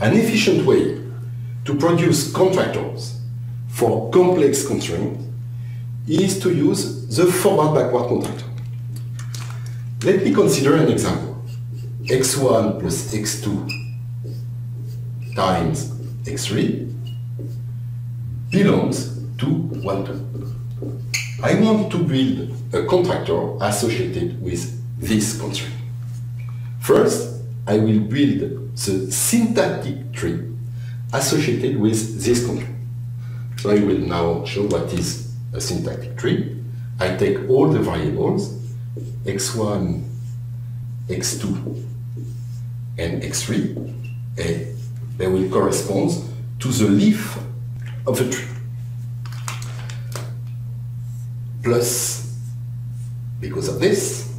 An efficient way to produce contractors for complex constraints is to use the forward-backward contractor. Let me consider an example. x1 plus x2 times x3 belongs to 1, 2. I want to build a contractor associated with this constraint. First, I will build the syntactic tree associated with this constraint. So I will now show what is a syntactic tree. I take all the variables, x1, x2, and x3, and they will correspond to the leaf of the tree. Plus, because of this,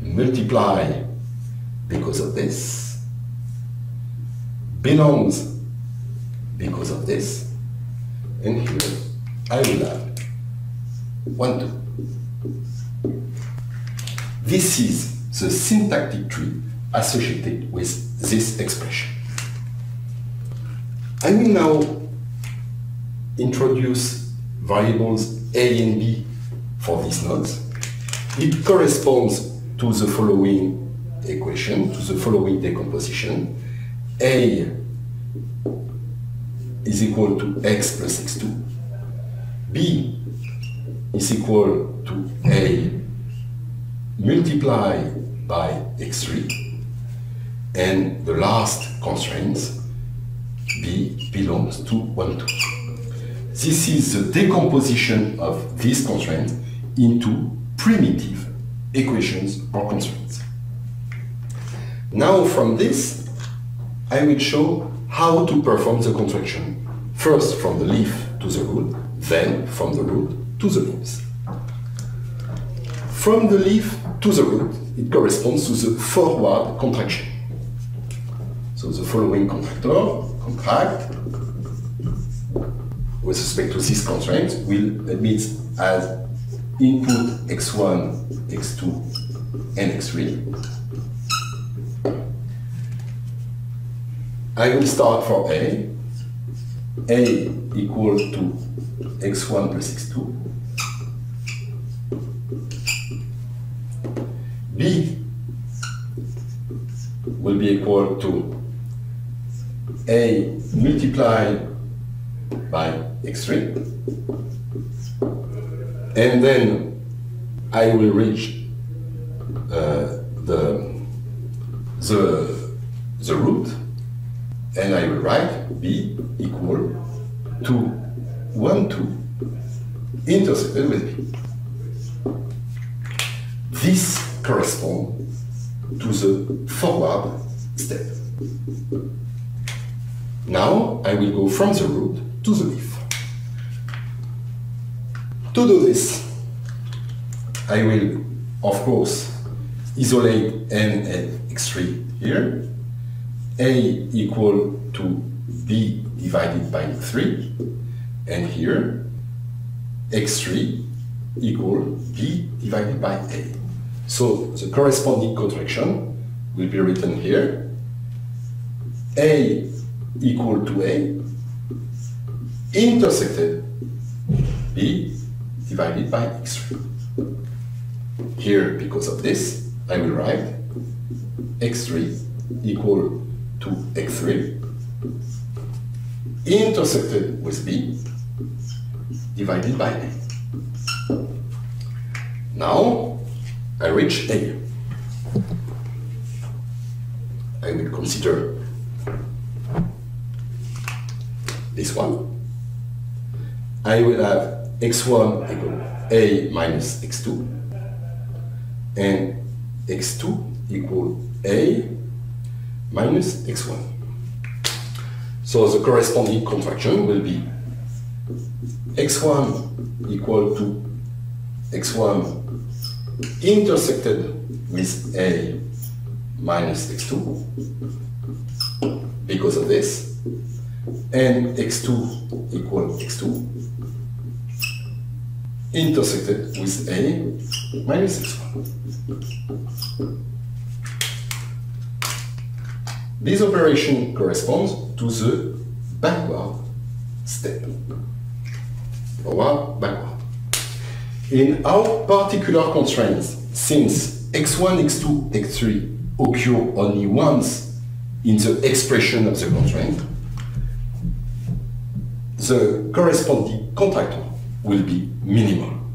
multiply because of this, belongs because of this, and here I will have 1, 2. This is the syntactic tree associated with this expression. I will now introduce variables a and b for these nodes. It corresponds to the following equation, to the following decomposition. A is equal to x plus x2. B is equal to A multiplied by x3. And the last constraint, B belongs to 1, 2. This is the decomposition of this constraint into primitive equations or constraints. Now from this, I will show how to perform the contraction, first from the leaf to the root, then from the root to the leaves. From the leaf to the root, it corresponds to the forward contraction. So the following contractor, contract, with respect to this constraint, will admit as input x1, x2, and x3. I will start from A. A equal to x1 plus x2. B will be equal to A multiplied by x3. And then I will reach uh, the, the, the root and I will write B equal to 1, 2 intersected with B. This corresponds to the forward step. Now I will go from the root to the leaf. To do this, I will, of course, isolate n and x3 here. a equal to b divided by 3, and here x3 equal b divided by a. So the corresponding contraction will be written here. a equal to a intersected b divided by x3. Here, because of this, I will write x3 equal to x3 intersected with b divided by a. Now, I reach a. I will consider this one. I will have x1 equal a minus x2 and x2 equal a minus x1. So the corresponding contraction will be x1 equal to x1 intersected with a minus x2 because of this, and x2 equal x2 intersected eh, with a minus x1. This operation corresponds to the backward step. Forward, backward. In our particular constraints, since x1, x2, x3 occur only once in the expression of the constraint, the corresponding contractor will be minimal.